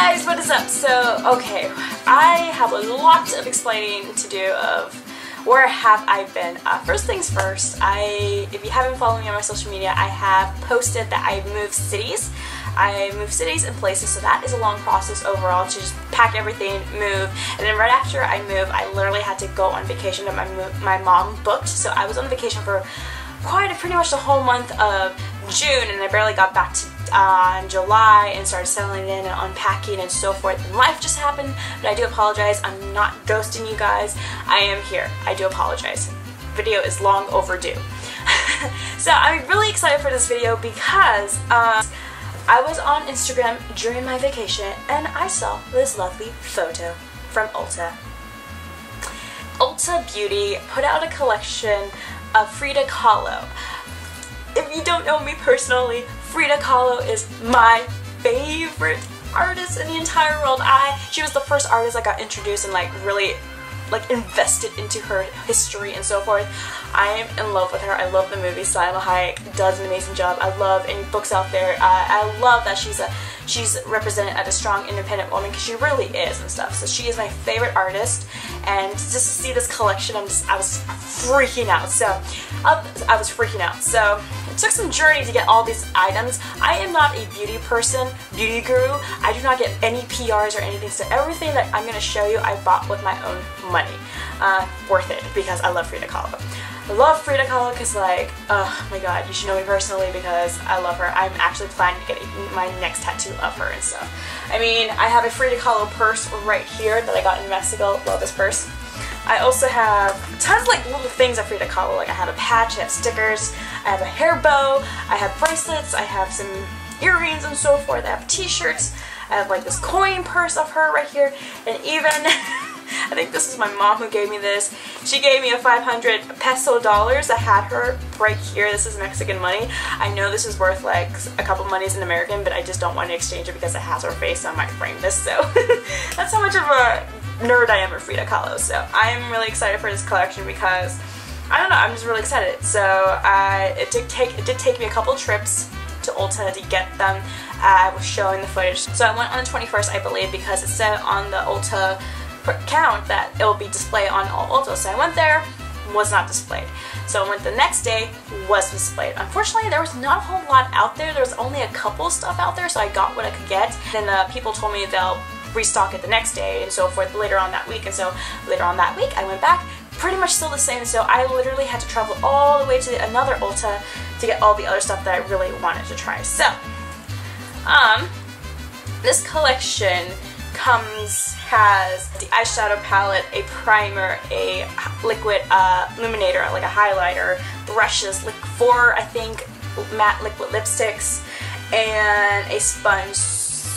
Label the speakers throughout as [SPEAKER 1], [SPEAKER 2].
[SPEAKER 1] guys, what is up? So, okay, I have a lot of explaining to do of where have I been. Uh, first things first, I, if you haven't followed me on my social media, I have posted that I moved cities. I moved cities and places, so that is a long process overall to just pack everything, move, and then right after I moved, I literally had to go on vacation that my, my mom booked, so I was on vacation for quite a, pretty much the whole month of June, and I barely got back to uh, in July and started settling in and unpacking and so forth. And life just happened, but I do apologize. I'm not ghosting you guys. I am here. I do apologize. Video is long overdue. so I'm really excited for this video because uh, I was on Instagram during my vacation and I saw this lovely photo from Ulta. Ulta Beauty put out a collection of Frida Kahlo. If you don't know me personally, Frida Kahlo is my favorite artist in the entire world. I she was the first artist I got introduced and like really like invested into her history and so forth. I am in love with her. I love the movie Salma Hayek does an amazing job. I love any books out there. Uh, I love that she's a she's represented as a strong independent woman because she really is and stuff. So she is my favorite artist and just to see this collection I'm just I was freaking out. So I, was freaking out. So it took some journey to get all these items. I am not a beauty person, beauty guru. I do not get any PRs or anything. So everything that I'm going to show you I bought with my own money. Uh, worth it because I love Frida Kahlo. I love Frida Kahlo because like, oh my god, you should know me personally because I love her. I'm actually planning to get my next tattoo of her and stuff. I mean, I have a Frida Kahlo purse right here that I got in Mexico. Love this purse. I also have tons of like little things of Frida Kahlo. Like I have a patch, I have stickers, I have a hair bow, I have bracelets, I have some earrings and so forth. I have t-shirts. I have like this coin purse of her right here, and even I think this is my mom who gave me this. She gave me a 500 peso dollars. I had her right here. This is Mexican money. I know this is worth like a couple monies in American, but I just don't want to exchange it because it has her face. I might frame this. So that's how much of a nerd I am for Frida Kahlo. So I'm really excited for this collection because I don't know. I'm just really excited. So uh, it did take it did take me a couple trips to Ulta to get them. I was showing the footage. So I went on the 21st, I believe, because it said on the Ulta count that it will be displayed on all Ulta. So I went there, was not displayed. So I went the next day, was displayed. Unfortunately, there was not a whole lot out there. There was only a couple stuff out there, so I got what I could get. Then uh, people told me they'll restock it the next day and so forth later on that week. And so later on that week, I went back, pretty much still the same. So I literally had to travel all the way to another Ulta to get all the other stuff that I really wanted to try. So, um, this collection comes has the eyeshadow palette, a primer, a liquid uh, illuminator, like a highlighter, brushes, like four, I think, matte liquid lipsticks, and a sponge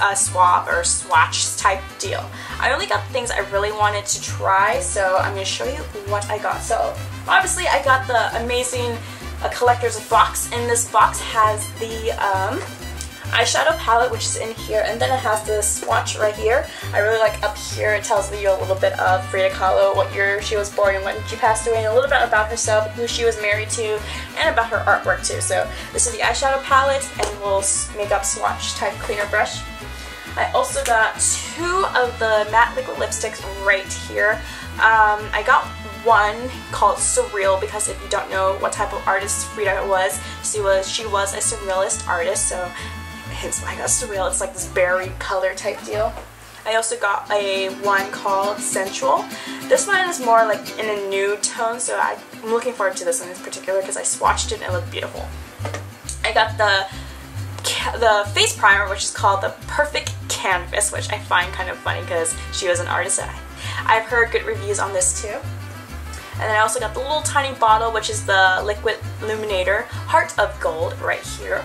[SPEAKER 1] uh, swab or swatch type deal. I only got the things I really wanted to try, so I'm going to show you what I got. So obviously I got the amazing uh, collector's box, and this box has the um, eyeshadow palette which is in here and then it has this swatch right here. I really like up here it tells you a little bit of Frida Kahlo, what year she was born and when she passed away and a little bit about herself, who she was married to and about her artwork too. So this is the eyeshadow palette and a little makeup swatch type cleaner brush. I also got two of the matte liquid lipsticks right here. Um, I got one called Surreal because if you don't know what type of artist Frida was, she was she was a surrealist artist, so hence why I got Surreal. It's like this berry color type deal. I also got a one called Sensual. This one is more like in a nude tone, so I'm looking forward to this one in particular because I swatched it and it looked beautiful. I got the the face primer, which is called the Perfect Canvas, which I find kind of funny because she was an artist. I've heard good reviews on this too. And then I also got the little tiny bottle, which is the Liquid Illuminator Heart of Gold right here.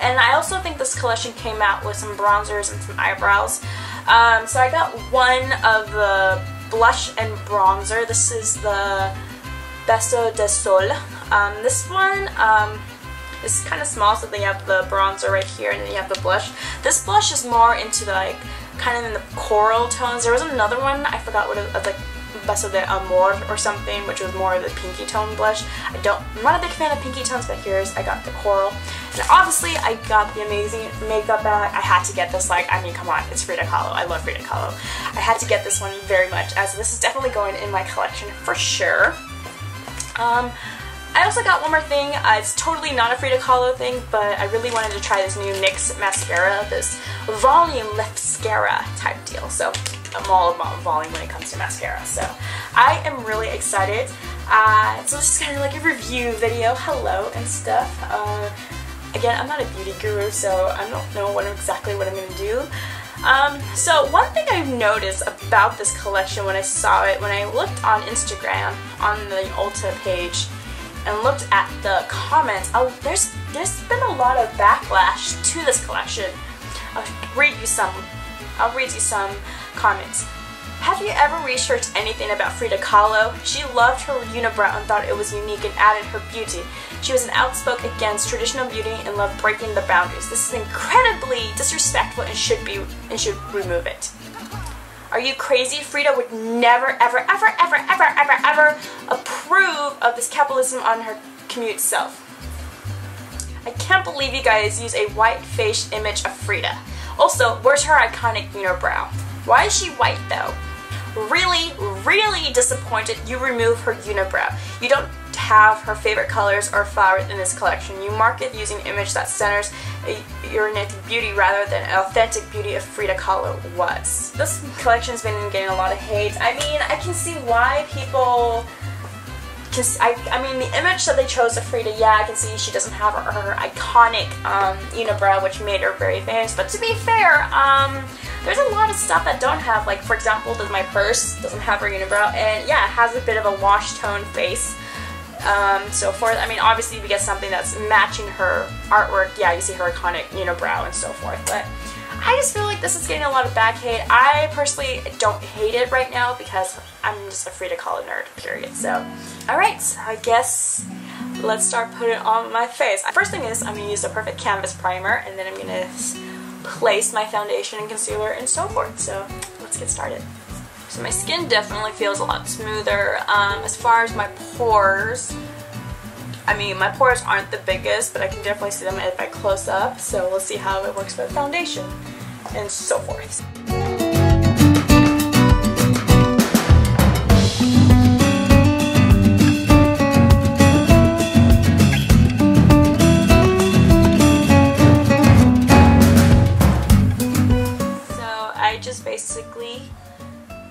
[SPEAKER 1] And I also think this collection came out with some bronzers and some eyebrows. Um, so I got one of the blush and bronzer. This is the Beso de Sol. Um, this one um, is kind of small, so then you have the bronzer right here, and then you have the blush. This blush is more into the, like, kind of in the coral tones. There was another one, I forgot what it was, like, Beso de Amor or something, which was more of the pinky tone blush. I don't, I'm not a big fan of pinky tones, but here's, I got the coral. And obviously, I got the amazing makeup bag. I had to get this, like, I mean, come on, it's Frida Kahlo. I love Frida Kahlo. I had to get this one very much, as this is definitely going in my collection for sure. Um, I also got one more thing. Uh, it's totally not a Frida Kahlo thing, but I really wanted to try this new NYX mascara, this volume mascara type deal. So I'm all about volume when it comes to mascara. So I am really excited. Uh, so it's just kind of like a review video, hello and stuff. Uh, again, I'm not a beauty guru, so I don't know what exactly what I'm going to do. Um, so one thing I've noticed about this collection when I saw it, when I looked on Instagram on the Ulta page, and looked at the comments, I'll, there's there's been a lot of backlash to this collection. I'll read you some. I'll read you some comments. Have you ever researched anything about Frida Kahlo? She loved her unibrow and thought it was unique and added her beauty. She was an outspoken against traditional beauty and loved breaking the boundaries. This is incredibly disrespectful and should be and should remove it. Are you crazy? Frida would never, ever, ever, ever, ever, ever, ever approve of this capitalism on her commute self. I can't believe you guys use a white-faced image of Frida. Also, where's her iconic unibrow? Why is she white though? Really, really disappointed you remove her unibrow. You don't have her favorite colors or flowers in this collection. You market using an image that centers a unique beauty rather than an authentic beauty of Frida Kahlo was. This collection has been getting a lot of hate. I mean, I can see why people I, I mean, the image that they chose of Frida, yeah, I can see she doesn't have her, her iconic um, unibrow, which made her very famous. But to be fair, um, there's a lot of stuff that don't have, like, for example, does my purse doesn't have her unibrow, and yeah, it has a bit of a wash tone face um, so forth. I mean, obviously we get something that's matching her artwork. Yeah, you see her iconic, unibrow and so forth. But I just feel like this is getting a lot of back hate. I personally don't hate it right now because I'm just afraid to call it nerd, period. So, alright, I guess let's start putting it on my face. First thing is I'm going to use a Perfect Canvas Primer and then I'm going to place my foundation and concealer and so forth. So, let's get started. So my skin definitely feels a lot smoother. Um, as far as my pores, I mean, my pores aren't the biggest, but I can definitely see them if I close up. So we'll see how it works with foundation and so forth. So I just basically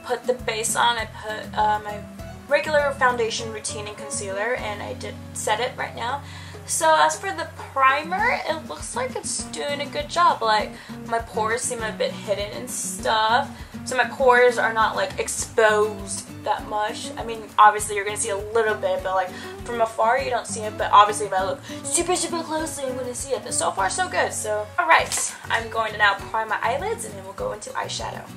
[SPEAKER 1] put the base on, I put uh, my regular foundation routine and concealer and I did set it right now. So as for the primer, it looks like it's doing a good job. Like my pores seem a bit hidden and stuff. So my pores are not like exposed that much. I mean, obviously you're gonna see a little bit, but like from afar you don't see it. But obviously if I look super, super closely, I'm gonna see it. But so far so good. So, alright, I'm going to now prime my eyelids and then we'll go into eyeshadow.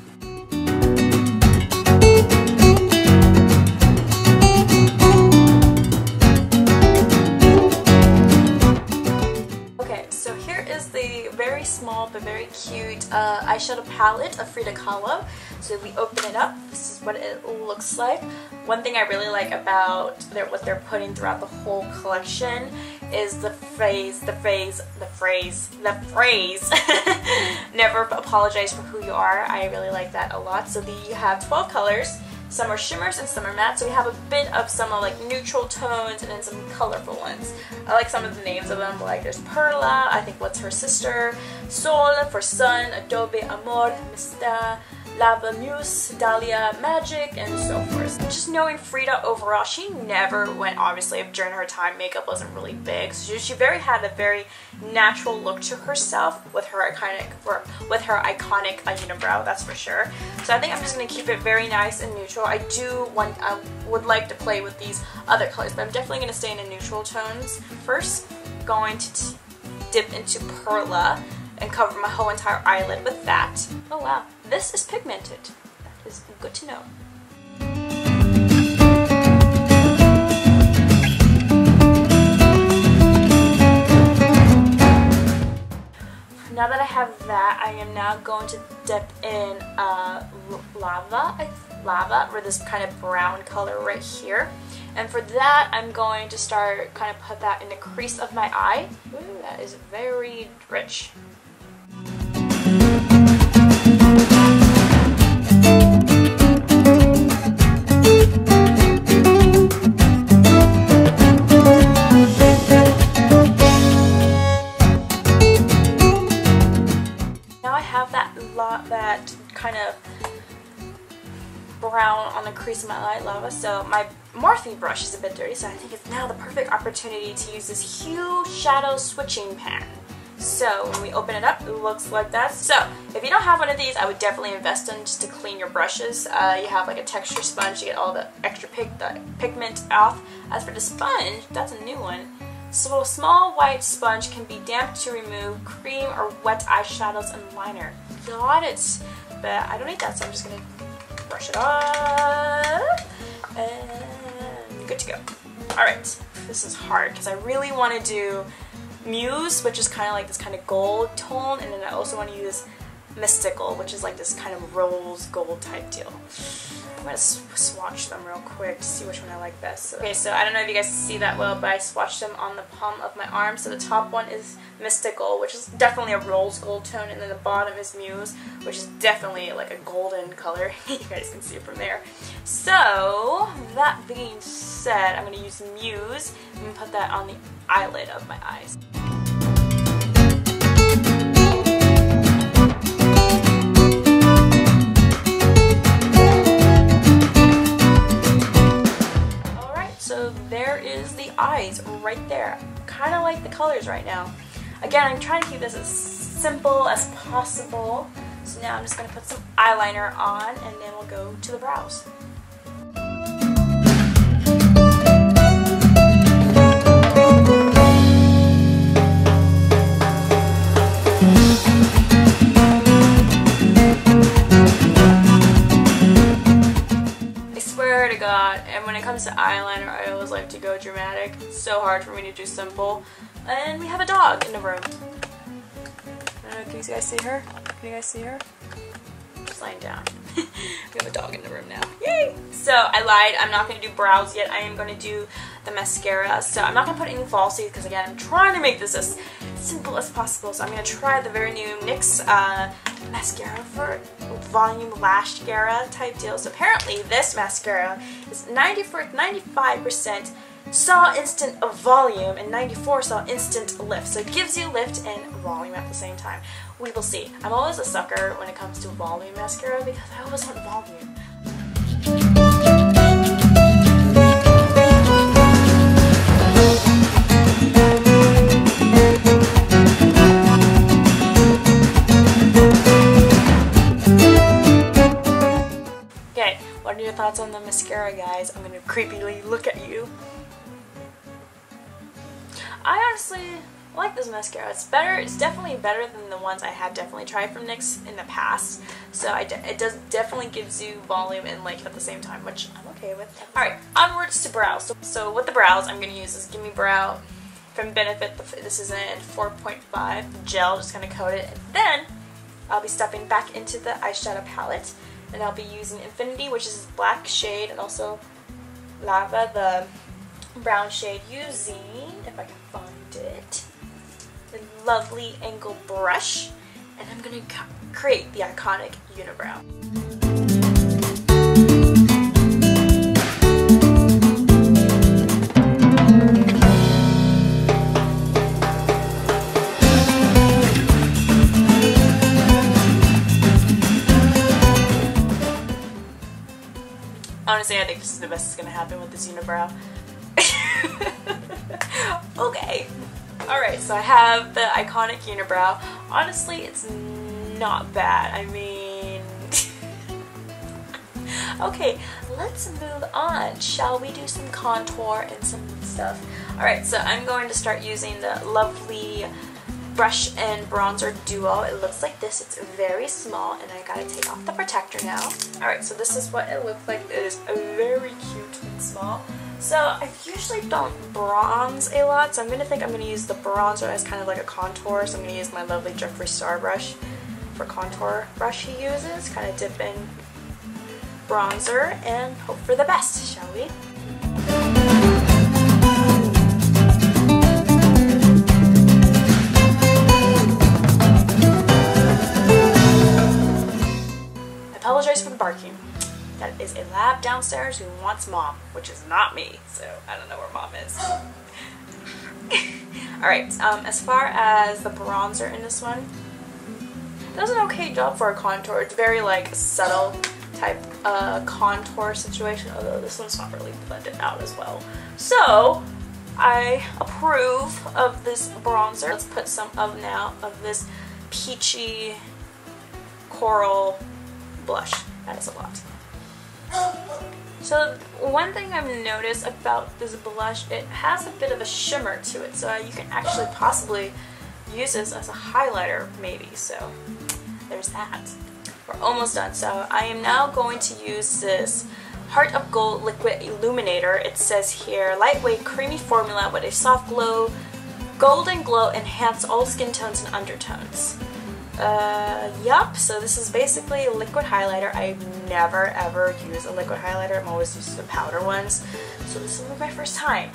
[SPEAKER 1] Small but very cute uh, eyeshadow palette of Frida Kahlo. So we open it up, this is what it looks like. One thing I really like about their, what they're putting throughout the whole collection is the phrase, the phrase, the phrase, the phrase, never apologize for who you are. I really like that a lot. So the, you have 12 colors. Some are shimmers and some are matte, so we have a bit of some of like neutral tones and then some colorful ones. I like some of the names of them, like there's Perla, I think what's her sister, Sol for sun, Adobe Amor, Mista, Lava Muse, Dahlia Magic, and so forth. Just knowing Frida overall, she never went, obviously, during her time, makeup wasn't really big. So she very had a very natural look to herself with her iconic, or with her iconic uh, unibrow, that's for sure. So I think I'm just going to keep it very nice and neutral. I do want, I would like to play with these other colors, but I'm definitely going to stay in the neutral tones. First, going to dip into Perla and cover my whole entire eyelid with that. Oh wow this is pigmented. That is good to know. now that I have that, I am now going to dip in uh, lava, lava, or this kind of brown color right here. And for that, I'm going to start kind of put that in the crease of my eye. Ooh, that is very rich. Brush is a bit dirty, so I think it's now the perfect opportunity to use this Hue Shadow Switching Pan. So when we open it up, it looks like that. So if you don't have one of these, I would definitely invest in just to clean your brushes. Uh, you have like a texture sponge to get all the extra pig the pigment off. As for the sponge, that's a new one. So a small white sponge can be damp to remove cream or wet eyeshadows and liner. Got it. But I don't need that, so I'm just to brush it off. And good to go. Alright, this is hard because I really want to do Muse, which is kind of like this kind of gold tone, and then I also want to use Mystical, which is like this kind of rose gold type deal. I'm to swatch them real quick to see which one I like best. Okay, so I don't know if you guys see that well, but I swatched them on the palm of my arm. So the top one is Mystical, which is definitely a rose gold tone, and then the bottom is Muse, which is definitely like a golden color. you guys can see it from there. So, that being said, I'm to use Muse and put that on the eyelid of my eyes. There is the eyes right there. Kind of like the colors right now. Again, I'm trying to keep this as simple as possible. So now I'm just going to put some eyeliner on and then we'll go to the brows. And when it comes to eyeliner, I always like to go dramatic. It's so hard for me to do simple. And we have a dog in the room. Uh, can you guys see her? Can you guys see her? Just lying down. we have a dog in the room now. Yay! So I lied. I'm not going to do brows yet. I am going to do the mascara. So I'm not going to put any falsies because again, I'm trying to make this as simple as possible. So I'm going to try the very new NYX uh, mascara for volume lash mascara type deals. Apparently this mascara is 94, 95% saw instant volume and 94 saw instant lift. So it gives you lift and volume at the same time. We will see. I'm always a sucker when it comes to volume mascara because I always want volume. I'm gonna creepily look at you. I honestly like this mascara. It's better. It's definitely better than the ones I have definitely tried from NYX in the past. So it does definitely gives you volume and length at the same time, which I'm okay with. Alright, onwards to brows. So, so with the brows, I'm going to use this Gimme Brow from Benefit. This is in 4.5 gel. Just going to coat it. And then I'll be stepping back into the eyeshadow palette and I'll be using Infinity, which is black shade, and also Lava, the brown shade, using, if I can find it, the lovely angle brush, and I'm going to create the iconic unibrow. Honestly, I think this is the best that's gonna happen with this unibrow. okay. Alright, so I have the iconic unibrow. Honestly, it's not bad. I mean... okay, let's move on. Shall we do some contour and some stuff? Alright, so I'm going to start using the lovely brush and bronzer duo. It looks like this. It's very small and I gotta take off the protector now. Alright, so this is what it looks like. It is very cute and small. So I usually don't bronze a lot, so I'm going to think I'm going to use the bronzer as kind of like a contour. So I'm going to use my lovely Jeffree Star brush for contour brush he uses. Kind of dip in bronzer and hope for the best, shall we? Barking. That is a lab downstairs who wants mom, which is not me, so I don't know where mom is. Alright, um, as far as the bronzer in this one, does an okay job for a contour. It's very like subtle type uh, contour situation, although this one's not really blended out as well. So, I approve of this bronzer. Let's put some of now of this peachy coral blush. That is a lot. So one thing I've noticed about this blush, it has a bit of a shimmer to it, so you can actually possibly use this as a highlighter maybe, so there's that. We're almost done, so I am now going to use this Heart of Gold Liquid Illuminator. It says here, lightweight creamy formula with a soft glow, golden glow, enhance all skin tones and undertones. Uh, yup, so this is basically a liquid highlighter. I never ever use a liquid highlighter. I'm always used to the powder ones. So this is my first time.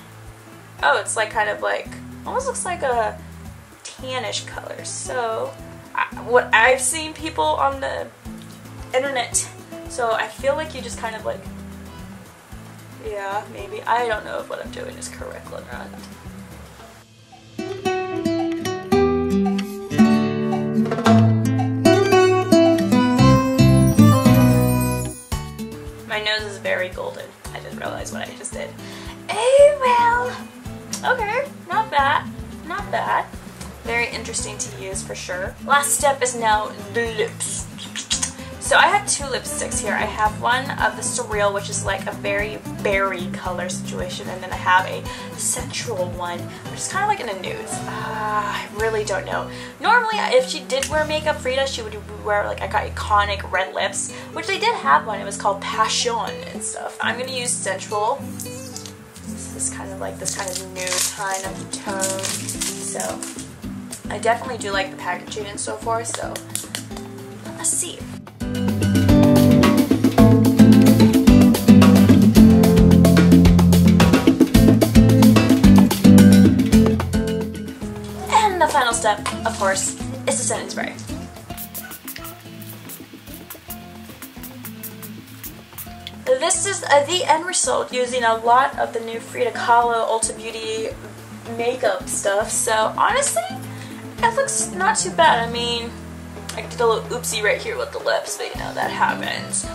[SPEAKER 1] Oh, it's like kind of like, almost looks like a tannish color. So, I, what I've seen people on the internet, so I feel like you just kind of like, yeah, maybe. I don't know if what I'm doing is correct or not. Interesting to use for sure. Last step is now the lips. So I have two lipsticks here. I have one of the Surreal, which is like a very berry color situation, and then I have a sensual one, which is kind of like in a nude. Uh, I really don't know. Normally, if she did wear makeup, Frida, she would wear like iconic red lips, which they did have one. It was called Passion and stuff. I'm going to use Sensual. This is kind of like this kind of nude kind of tone. So I definitely do like the packaging and so forth, so let's see. And the final step, of course, is the setting spray. This is uh, the end result using a lot of the new Frida Kahlo Ulta Beauty makeup stuff. So honestly, it looks not too bad. I mean, I did a little oopsie right here with the lips, but you know, that happens.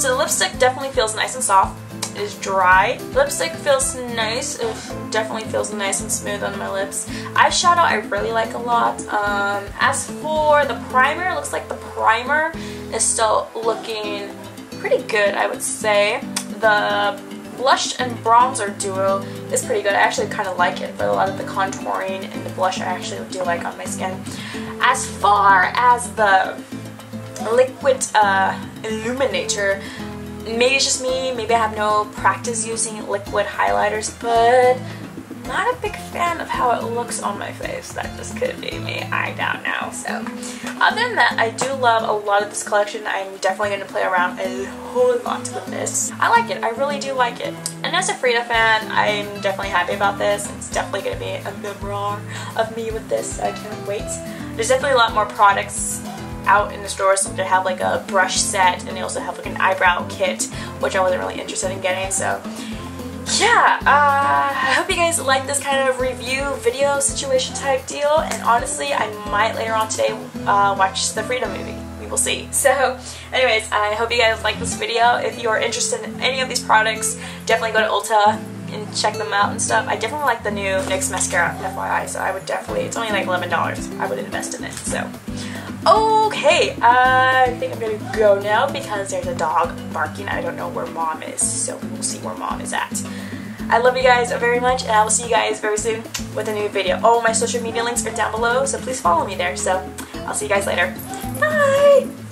[SPEAKER 1] So the lipstick definitely feels nice and soft. It is dry. Lipstick feels nice. It definitely feels nice and smooth on my lips. Eyeshadow I really like a lot. Um, as for the primer, looks like the primer is still looking pretty good, I would say. The blush and bronzer duo is pretty good. I actually kind of like it for a lot of the contouring and the blush I actually do like on my skin. As far as the liquid uh, illuminator, maybe it's just me, maybe I have no practice using liquid highlighters, but not a big fan of how it looks on my face. That just could be me. I don't know. So, other than that, I do love a lot of this collection. I'm definitely going to play around a whole lot with this. I like it. I really do like it. And as a Frida fan, I'm definitely happy about this. It's definitely going to be a memoir of me with this. I can't wait. There's definitely a lot more products out in the store. So they have like a brush set and they also have like an eyebrow kit, which I wasn't really interested in getting. So yeah, uh, I hope you guys like this kind of review video situation type deal. And honestly, I might later on today uh, watch the Frida movie. We will see. So anyways, I hope you guys like this video. If you are interested in any of these products, definitely go to Ulta and check them out and stuff. I definitely like the new NYX mascara, FYI, so I would definitely, it's only like $11. I would invest in it, so. Okay, I think I'm gonna go now because there's a dog barking. I don't know where mom is, so we'll see where mom is at. I love you guys very much, and I will see you guys very soon with a new video. Oh, my social media links are down below, so please follow me there. So, I'll see you guys later. Bye!